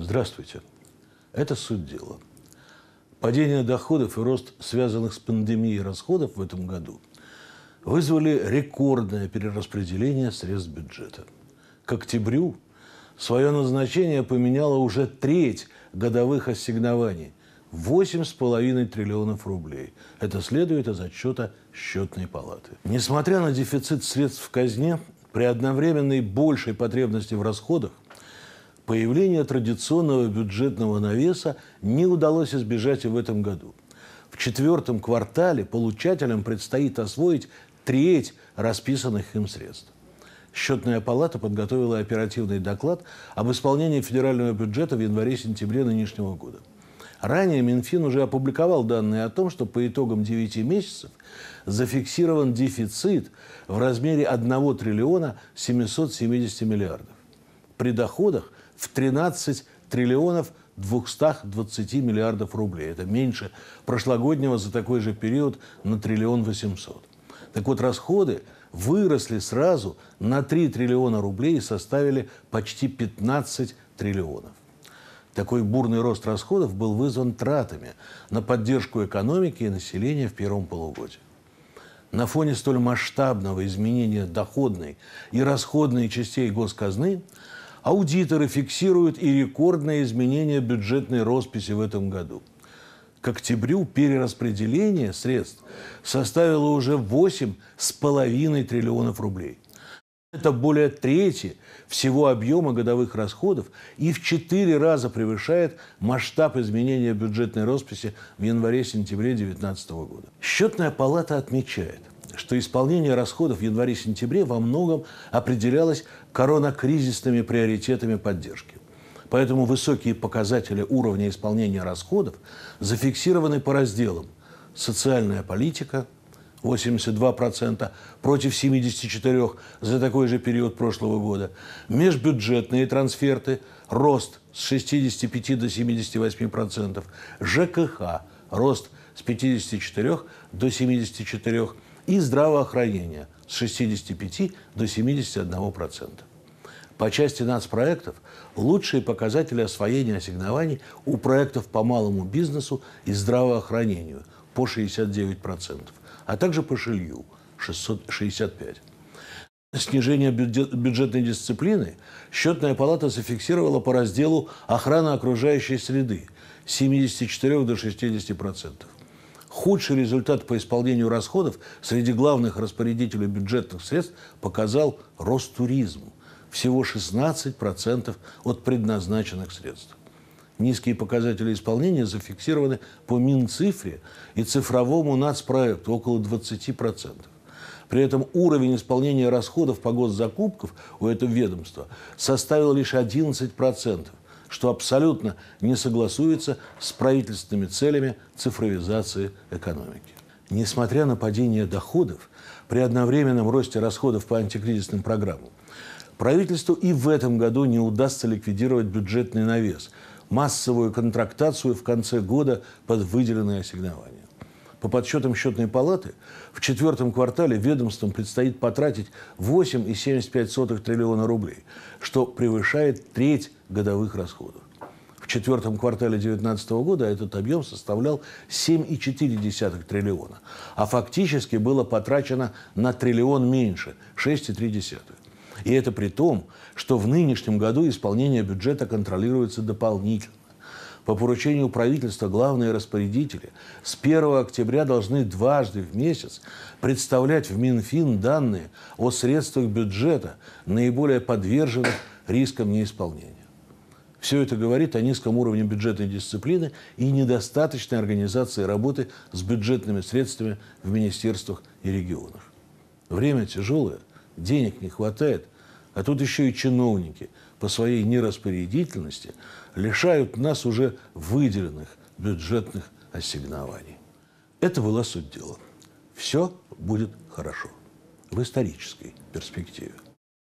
Здравствуйте. Это суть дела. Падение доходов и рост связанных с пандемией расходов в этом году вызвали рекордное перераспределение средств бюджета. К октябрю свое назначение поменяла уже треть годовых ассигнований – 8,5 триллионов рублей. Это следует из отчета счетной палаты. Несмотря на дефицит средств в казне, при одновременной большей потребности в расходах появление традиционного бюджетного навеса не удалось избежать и в этом году. В четвертом квартале получателям предстоит освоить треть расписанных им средств. Счетная палата подготовила оперативный доклад об исполнении федерального бюджета в январе-сентябре нынешнего года. Ранее Минфин уже опубликовал данные о том, что по итогам 9 месяцев зафиксирован дефицит в размере 1 триллиона 770 миллиардов. При доходах в 13 триллионов 220 миллиардов рублей. Это меньше прошлогоднего за такой же период на триллион 800. Так вот, расходы выросли сразу на 3 триллиона рублей и составили почти 15 триллионов. Такой бурный рост расходов был вызван тратами на поддержку экономики и населения в первом полугодии. На фоне столь масштабного изменения доходной и расходной частей госказны аудиторы фиксируют и рекордное изменение бюджетной росписи в этом году. К октябрю перераспределение средств составило уже 8,5 триллионов рублей – это более трети всего объема годовых расходов и в четыре раза превышает масштаб изменения бюджетной росписи в январе-сентябре 2019 года. Счетная палата отмечает, что исполнение расходов в январе-сентябре во многом определялось коронакризисными приоритетами поддержки. Поэтому высокие показатели уровня исполнения расходов зафиксированы по разделам «Социальная политика», 82% против 74% за такой же период прошлого года. Межбюджетные трансферты – рост с 65 до 78%. ЖКХ – рост с 54 до 74%. И здравоохранение – с 65 до 71%. По части нацпроектов лучшие показатели освоения ассигнований у проектов по малому бизнесу и здравоохранению – по 69% а также по жилью 665. Снижение бюджетной дисциплины счетная палата зафиксировала по разделу охрана окружающей среды с 74 до 60 процентов. Худший результат по исполнению расходов среди главных распорядителей бюджетных средств показал Ростуризм – всего 16% процентов от предназначенных средств. Низкие показатели исполнения зафиксированы по Минцифре и цифровому нацпроекту около 20%. При этом уровень исполнения расходов по госзакупкам у этого ведомства составил лишь 11%, что абсолютно не согласуется с правительственными целями цифровизации экономики. Несмотря на падение доходов, при одновременном росте расходов по антикризисным программам, правительству и в этом году не удастся ликвидировать бюджетный навес – массовую контрактацию в конце года под выделенные ассигнования. По подсчетам счетной палаты, в четвертом квартале ведомствам предстоит потратить 8,75 триллиона рублей, что превышает треть годовых расходов. В четвертом квартале 2019 года этот объем составлял 7,4 триллиона, а фактически было потрачено на триллион меньше – 6,3. И это при том, что в нынешнем году исполнение бюджета контролируется дополнительно. По поручению правительства главные распорядители с 1 октября должны дважды в месяц представлять в Минфин данные о средствах бюджета, наиболее подверженных рискам неисполнения. Все это говорит о низком уровне бюджетной дисциплины и недостаточной организации работы с бюджетными средствами в министерствах и регионах. Время тяжелое, денег не хватает, а тут еще и чиновники по своей нераспорядительности лишают нас уже выделенных бюджетных ассигнований. Это была суть дела. Все будет хорошо в исторической перспективе.